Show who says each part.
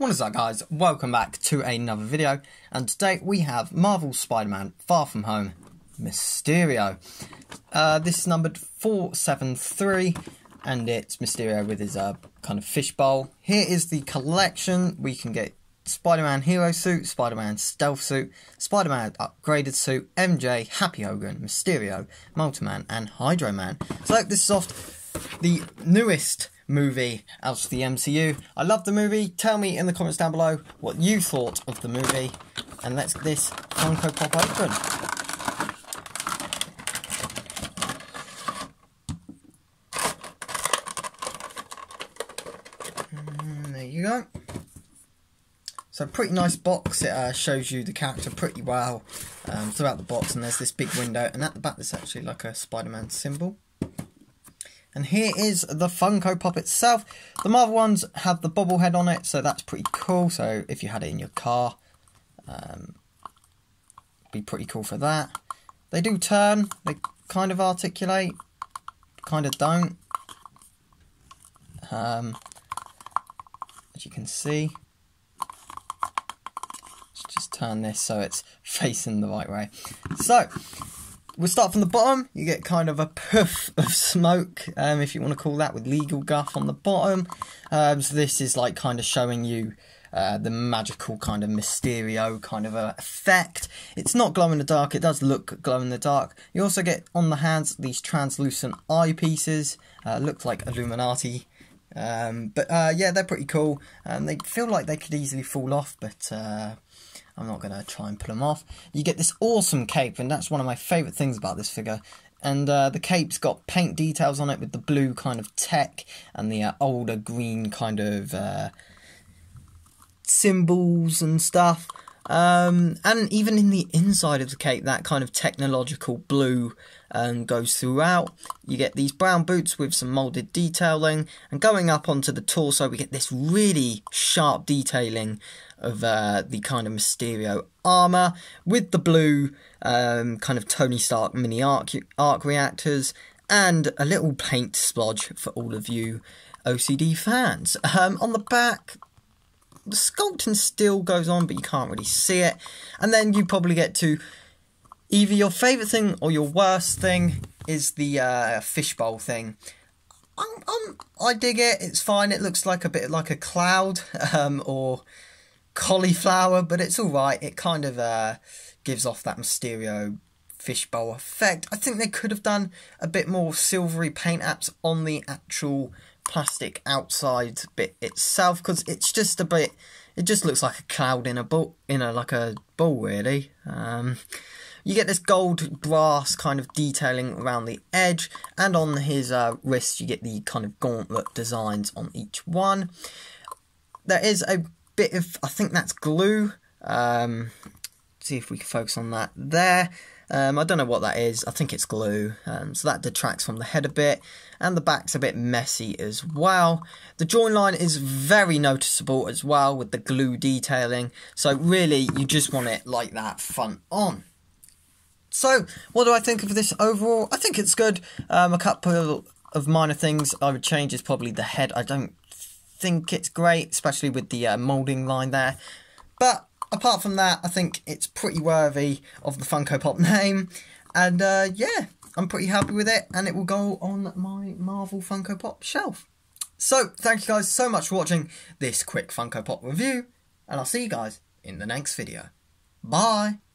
Speaker 1: What is up guys, welcome back to another video, and today we have Marvel Spider-Man Far From Home Mysterio. Uh, this is numbered 473, and it's Mysterio with his uh, kind of fishbowl. Here is the collection, we can get Spider-Man Hero Suit, Spider-Man Stealth Suit, Spider-Man Upgraded Suit, MJ, Happy Hogan, Mysterio, Molten Man, and Hydro Man. So this is off the newest movie out of the MCU. I love the movie. Tell me in the comments down below what you thought of the movie. And let's get this Funko Pop open. Mm, there you go. So pretty nice box. It uh, shows you the character pretty well um, throughout the box. And there's this big window. And at the back there's actually like a Spider-Man symbol. And here is the Funko Pop itself. The Marvel ones have the bobblehead on it, so that's pretty cool. So if you had it in your car, um, be pretty cool for that. They do turn, they kind of articulate, kind of don't. Um, as you can see, let's just turn this so it's facing the right way. So, We'll start from the bottom. You get kind of a puff of smoke, um, if you want to call that, with legal guff on the bottom. Um, so this is like kind of showing you uh, the magical kind of Mysterio kind of uh, effect. It's not glow in the dark. It does look glow in the dark. You also get on the hands these translucent eyepieces. Uh, look like Illuminati. Um, but uh, yeah, they're pretty cool. Um, they feel like they could easily fall off, but uh, I'm not going to try and pull them off. You get this awesome cape, and that's one of my favourite things about this figure. And uh, the cape's got paint details on it with the blue kind of tech and the uh, older green kind of uh, symbols and stuff. Um, and even in the inside of the cape, that kind of technological blue um, goes throughout. You get these brown boots with some moulded detailing, and going up onto the torso, we get this really sharp detailing of uh, the kind of Mysterio armour with the blue um, kind of Tony Stark mini arc, arc reactors and a little paint splodge for all of you OCD fans. Um, on the back, the sculpting still goes on, but you can't really see it. And then you probably get to either your favourite thing or your worst thing is the uh, fishbowl thing. I'm, I'm, i dig it. It's fine. It looks like a bit like a cloud um, or cauliflower, but it's all right. It kind of uh, gives off that Mysterio fishbowl effect. I think they could have done a bit more silvery paint apps on the actual plastic outside bit itself because it's just a bit. It just looks like a cloud in a bowl, in a like a bowl, really. Um, you get this gold brass kind of detailing around the edge, and on his uh, wrist, you get the kind of gauntlet designs on each one. There is a bit of, I think that's glue. Um, see if we can focus on that there. Um, I don't know what that is. I think it's glue. Um, so that detracts from the head a bit. And the back's a bit messy as well. The join line is very noticeable as well with the glue detailing. So really, you just want it like that front on. So, what do I think of this overall? I think it's good. Um, a couple of minor things I would change is probably the head. I don't think it's great, especially with the uh, moulding line there. But apart from that, I think it's pretty worthy of the Funko Pop name. And uh, yeah, I'm pretty happy with it. And it will go on my Marvel Funko Pop shelf. So, thank you guys so much for watching this quick Funko Pop review. And I'll see you guys in the next video. Bye!